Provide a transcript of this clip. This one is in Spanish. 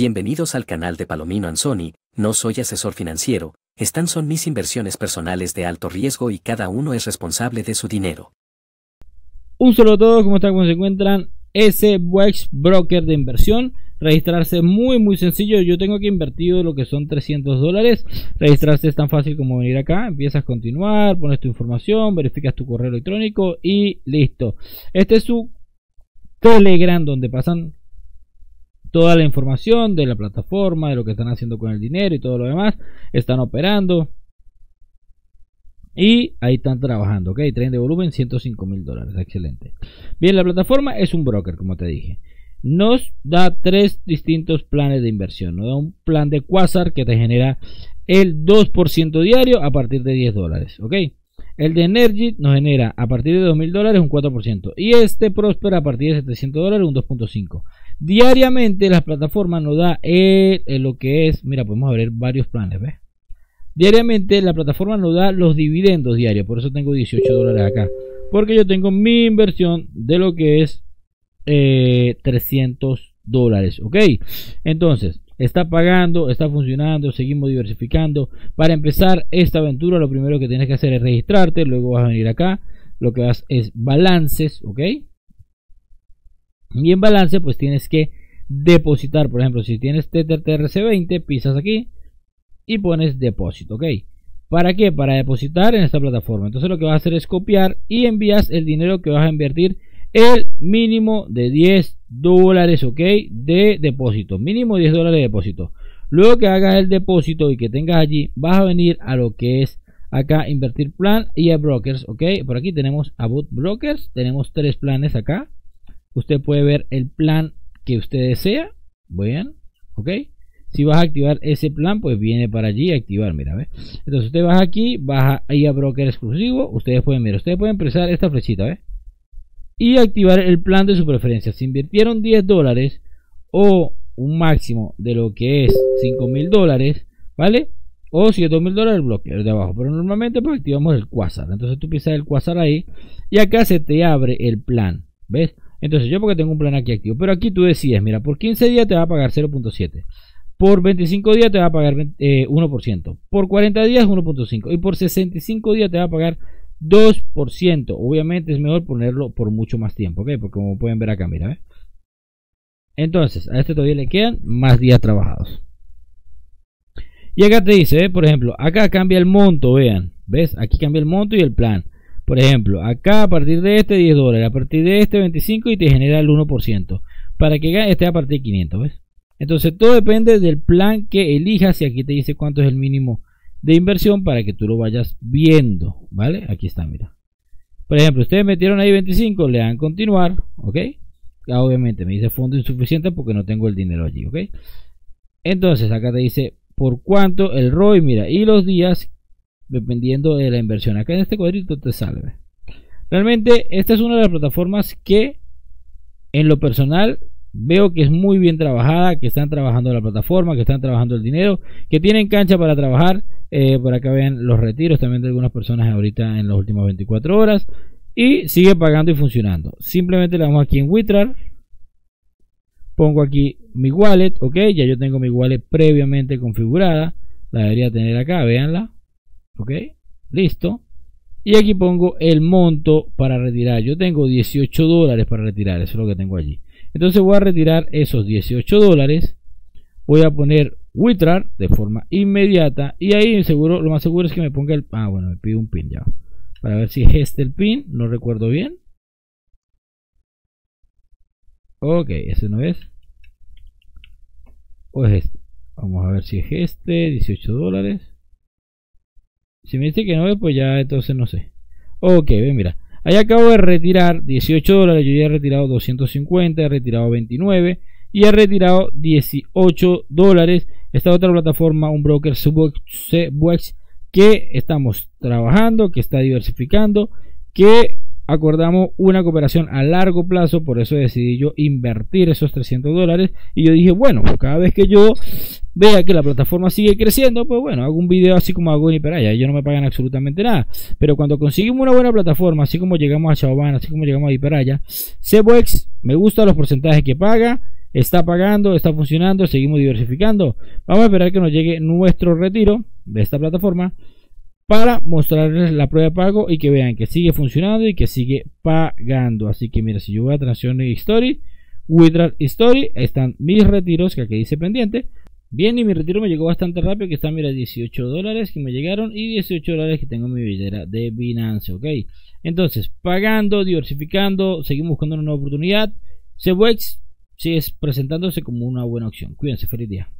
Bienvenidos al canal de Palomino Anzoni, no soy asesor financiero, están son mis inversiones personales de alto riesgo y cada uno es responsable de su dinero. Un saludo a todos, ¿cómo están? ¿Cómo se encuentran? Ese Wex Broker de inversión. Registrarse muy muy sencillo. Yo tengo que invertido lo que son 300 dólares. Registrarse es tan fácil como venir acá. Empiezas a continuar, pones tu información, verificas tu correo electrónico y listo. Este es su Telegram donde pasan toda la información de la plataforma, de lo que están haciendo con el dinero y todo lo demás. Están operando. Y ahí están trabajando, ok. Tren de volumen 105 mil dólares, excelente. Bien, la plataforma es un broker, como te dije. Nos da tres distintos planes de inversión. Nos da un plan de Quasar que te genera el 2% diario a partir de 10 dólares, ok. El de Energy nos genera a partir de 2 mil dólares un 4%. Y este Prosper a partir de 700 dólares un 2.5%. Diariamente las plataformas nos da eh, eh, lo que es, mira, podemos ver varios planes. Diariamente la plataforma nos da los dividendos diarios, por eso tengo 18 dólares acá. Porque yo tengo mi inversión de lo que es 300 eh, dólares, ¿ok? Entonces, está pagando, está funcionando, seguimos diversificando. Para empezar esta aventura, lo primero que tienes que hacer es registrarte, luego vas a venir acá, lo que vas es balances, ¿ok? Y en balance, pues tienes que depositar. Por ejemplo, si tienes Tether TRC20, pisas aquí y pones depósito. ¿Ok? ¿Para qué? Para depositar en esta plataforma. Entonces lo que vas a hacer es copiar y envías el dinero que vas a invertir. El mínimo de 10 dólares, ¿ok? De depósito. Mínimo 10 dólares de depósito. Luego que hagas el depósito y que tengas allí, vas a venir a lo que es acá invertir plan y a brokers, ¿ok? Por aquí tenemos About Brokers. Tenemos tres planes acá usted puede ver el plan que usted desea. Bien, ok. Si vas a activar ese plan, pues viene para allí a activar, mira, ¿ves? Entonces usted va aquí, baja ahí a broker exclusivo, ustedes pueden ver, ustedes pueden empezar esta flechita, ¿ves? Y activar el plan de su preferencia. Si invirtieron 10 dólares o un máximo de lo que es 5 mil dólares, ¿vale? O 7 mil dólares el bloque de abajo. Pero normalmente pues activamos el Quasar. Entonces tú pisas el Quasar ahí y acá se te abre el plan, ¿ves? Entonces yo porque tengo un plan aquí activo. Pero aquí tú decides, mira, por 15 días te va a pagar 0.7. Por 25 días te va a pagar 1%. Eh, por 40 días 1.5. Y por 65 días te va a pagar 2%. Obviamente es mejor ponerlo por mucho más tiempo, ¿ok? Porque como pueden ver acá, mira, Entonces, a este todavía le quedan más días trabajados. Y acá te dice, por ejemplo, acá cambia el monto, vean. ¿Ves? Aquí cambia el monto y el plan. Por ejemplo, acá a partir de este 10 dólares, a partir de este 25 y te genera el 1%. Para que esté a partir de 500, ¿ves? Entonces todo depende del plan que elijas y aquí te dice cuánto es el mínimo de inversión para que tú lo vayas viendo, ¿vale? Aquí está, mira. Por ejemplo, ustedes metieron ahí 25, le dan continuar, ¿ok? Obviamente me dice fondo insuficiente porque no tengo el dinero allí, ¿ok? Entonces acá te dice por cuánto el ROI, mira, y los días dependiendo de la inversión. Acá en este cuadrito te sale. Realmente esta es una de las plataformas que en lo personal veo que es muy bien trabajada, que están trabajando la plataforma, que están trabajando el dinero, que tienen cancha para trabajar. Eh, por acá ven los retiros también de algunas personas ahorita en las últimas 24 horas. Y sigue pagando y funcionando. Simplemente le damos aquí en Witrar. Pongo aquí mi wallet, ok, ya yo tengo mi wallet previamente configurada. La debería tener acá, véanla ok listo y aquí pongo el monto para retirar yo tengo 18 dólares para retirar eso es lo que tengo allí entonces voy a retirar esos 18 dólares. Voy a poner withdraw de forma inmediata. Y ahí seguro lo más seguro es que me ponga el ah bueno me pide un pin ya. Para ver si es este el pin no recuerdo bien. Ok ese no es. O es este. Vamos a ver si es este 18 dólares. Si me dice que no, pues ya entonces no sé. Ok, ven, mira. Ahí acabo de retirar 18 dólares. Yo ya he retirado 250, he retirado 29 y he retirado 18 dólares. Esta otra plataforma, un broker Subwex que estamos trabajando, que está diversificando, que acordamos una cooperación a largo plazo, por eso decidí yo invertir esos 300 dólares y yo dije, bueno, cada vez que yo vea que la plataforma sigue creciendo, pues bueno, hago un video así como hago en Hiperaya, ellos no me pagan absolutamente nada, pero cuando conseguimos una buena plataforma, así como llegamos a Chauvana, así como llegamos a Hiperaya, Cebuex me gusta los porcentajes que paga, está pagando, está funcionando, seguimos diversificando. Vamos a esperar que nos llegue nuestro retiro de esta plataforma para mostrarles la prueba de pago y que vean que sigue funcionando y que sigue pagando. Así que mira, si yo voy a Transaction History, Withdraw History, están mis retiros que aquí dice pendiente. Bien, y mi retiro me llegó bastante rápido, que están, mira, 18 dólares que me llegaron y 18 dólares que tengo en mi billetera de Binance, ok. Entonces, pagando, diversificando, seguimos buscando una nueva oportunidad. Cebuex sigue presentándose como una buena opción. Cuídense, feliz día.